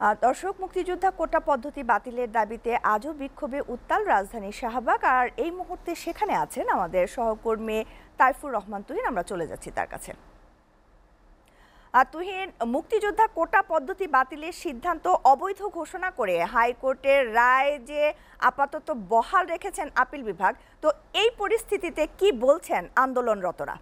দর্শক, মুক্তিযোদ্ধা কোটা পদ্ধতি বাতিলের দাবিতে আজও বিক্ষোভে উত্তাল রাজধানী শাহবাগ। আর এই মুহূর্তে সেখানে আছেন আমাদের সহকর্মী তাইফুর রহমান তুহিন। আমরা চলে যাচ্ছি তার কাছে। আর তুহিন, মুক্তিযোদ্ধা কোটা পদ্ধতি বাতিলের সিদ্ধান্ত অবৈধ ঘোষণা করে হাইকোর্টের রায় যে আপাতত বহাল রেখেছেন আপিল বিভাগ, তো এই পরিস্থিতিতে কি বলছেন আন্দোলনরতরা?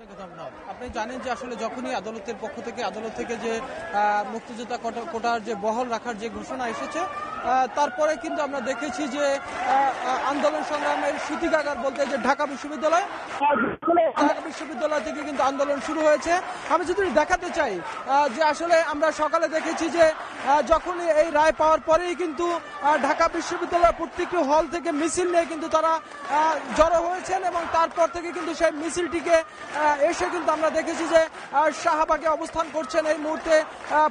这个算不算 আপনি জানেন যে আসলে যখনই আদালতের পক্ষ থেকে, আদালত থেকে যে মুক্তিযোদ্ধা কোটার যে বহল রাখার যে ঘোষণা এসেছে তারপরে কিন্তু আমরা দেখেছি যে আন্দোলন সংগ্রামের সূতিকাগার বলতে যে ঢাকা বিশ্ববিদ্যালয় ঢাকা বিশ্ববিদ্যালয় থেকে কিন্তু আন্দোলন শুরু হয়েছে। আমি যদি দেখাতে চাই যে আসলে আমরা সকালে দেখেছি যে যখনই এই রায় পাওয়ার পরেই কিন্তু ঢাকা বিশ্ববিদ্যালয়ের প্রত্যেকটি হল থেকে মিছিল নিয়ে কিন্তু তারা জড়ো হয়েছেন এবং তারপর থেকে কিন্তু সেই মিছিলটিকে এসে কিন্তু আমরা দেখেছি যে শাহবাগে অবস্থান করছেন এই মুহূর্তে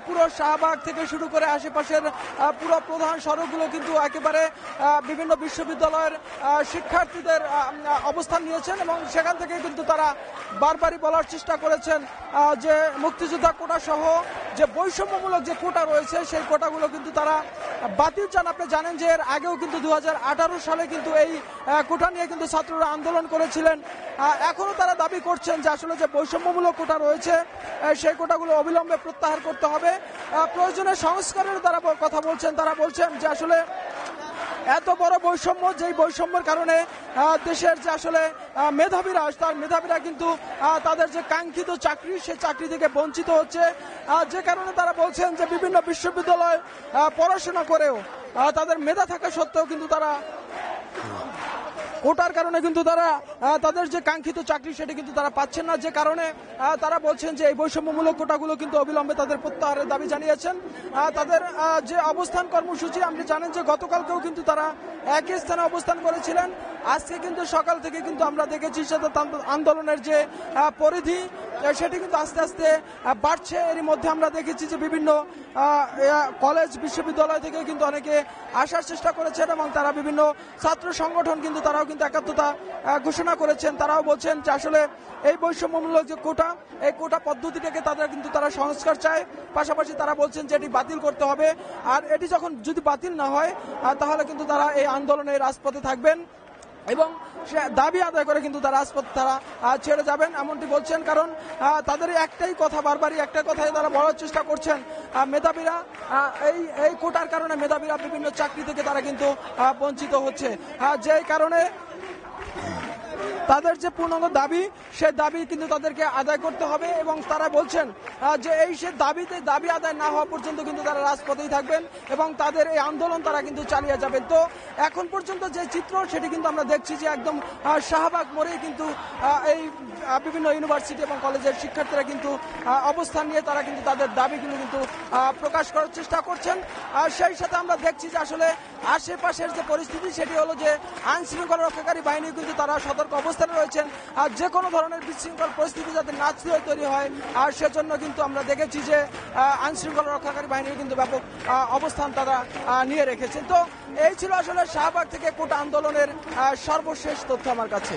পুরো শাহবাগ থেকে শুরু করে আশেপাশের পুরো প্রধান সড়কগুলো কিন্তু একেবারে বিভিন্ন বিশ্ববিদ্যালয়ের শিক্ষার্থীদের অবস্থান নিয়েছেন এবং সেখান থেকে কিন্তু তারা বারবারই বলার চেষ্টা করেছেন যে মুক্তিযোদ্ধা কোটা সহ যে বৈষম্যমূলক যে কোটা রয়েছে, সেই কোটাগুলো কিন্তু তারা বাতিল চান। আপনি জানেন যে এর আগেও কিন্তু দু হাজার আঠারো সালে কিন্তু এই কোটা নিয়ে কিন্তু ছাত্ররা আন্দোলন করেছিলেন। এখনও তারা দাবি করছেন যে আসলে যে বৈষম্যমূলক কোটা রয়েছে সেই কোটাগুলো অবিলম্বে প্রত্যাহার করতে হবে। প্রয়োজনে সংস্কারের তারা কথা বলছেন। তারা বলছেন যে আসলে এত বড় বৈষম্য যে বৈষম্যের কারণে দেশের যে আসলে মেধাবীরা, তার মেধাবীরা কিন্তু তাদের যে কাঙ্ক্ষিত চাকরি, সে চাকরি থেকে বঞ্চিত হচ্ছে। যে কারণে তারা বলছেন যে বিভিন্ন বিশ্ববিদ্যালয় পড়াশোনা করেও তাদের মেধা থাকা সত্ত্বেও কিন্তু তারা কোটার কারণে কিন্তু তারা তাদের যে কাঙ্ক্ষিত চাকরি সেটা কিন্তু তারা পাচ্ছেন না। যে কারণে তারা বলছেন যে এই বৈষম্যমূলক কোটাগুলো কিন্তু অবিলম্বে তাদের প্রত্যাহারের দাবি জানিয়েছেন। তাদের যে অবস্থান কর্মসূচি, আপনি জানেন যে গতকালকেও কিন্তু তারা একই স্থানে অবস্থান করেছিলেন। আজকে কিন্তু সকাল থেকে কিন্তু আমরা দেখেছি সেটা আন্দোলনের যে পরিধি সেটি কিন্তু আস্তে আস্তে বাড়ছে। এরই মধ্যে আমরা দেখেছি যে বিভিন্ন কলেজ, বিশ্ববিদ্যালয় থেকে কিন্তু অনেকে আসার চেষ্টা করেছেন এবং তারা বিভিন্ন ছাত্র সংগঠন কিন্তু তারাও কিন্তু একাত্মতা ঘোষণা করেছেন। তারাও বলছেন যে আসলে এই বৈষম্যমূলক যে কোটা, এই কোটা পদ্ধতিটাকে তাদের কিন্তু তারা সংস্কার চায়। পাশাপাশি তারা বলছেন যে এটি বাতিল করতে হবে। আর এটি যখন যদি বাতিল না হয় তাহলে কিন্তু তারা এই আন্দোলনের রাজপথে থাকবেন। এবং সে দাবি আদায় করে কিন্তু তারা রাজপথ তারা ছেড়ে যাবেন এমনটি বলছেন। কারণ তাদের একটাই কথা বারবারই একটা কথাই তারা বলার চেষ্টা করছেন। মেধাবীরা এই এই কোটার কারণে মেধাবীরা বিভিন্ন চাকরি থেকে তারা কিন্তু বঞ্চিত হচ্ছে। যে কারণে তাদের যে পূর্ণাঙ্গ দাবি, সে দাবি কিন্তু তাদেরকে আদায় করতে হবে এবং তারা বলছেন যে এই সে দাবিতে দাবি আদায় না হওয়া পর্যন্ত কিন্তু তারা রাজপথেই থাকবেন এবং তাদের এই আন্দোলন তারা কিন্তু চালিয়ে যাবেন। তো এখন পর্যন্ত যে চিত্র, সেটি কিন্তু আমরা দেখছি যে একদম শাহবাগ মোড়েই কিন্তু এই বিভিন্ন ইউনিভার্সিটি এবং কলেজের শিক্ষার্থীরা কিন্তু অবস্থান নিয়ে তারা কিন্তু তাদের দাবিগুলো কিন্তু প্রকাশ করার চেষ্টা করছেন। আর সেই সাথে আমরা দেখছি যে আসলে আশেপাশের যে পরিস্থিতি সেটি হলো যে আইন শৃঙ্খলা রক্ষাকারী বাহিনী কিন্তু তারা সতর্ক অবস্থানে রয়েছেন। আর যে কোনো ধরনের বিশৃঙ্খল পরিস্থিতি যাতে না তৈরি হয়, আর সেজন্য কিন্তু আমরা দেখেছি যে আইন শৃঙ্খলা রক্ষাকারী বাহিনীর কিন্তু ব্যাপক অবস্থান তারা নিয়ে রেখেছেন। তো এই ছিল আসলে শাহবাগ থেকে কোটা আন্দোলনের সর্বশেষ তথ্য আমার কাছে।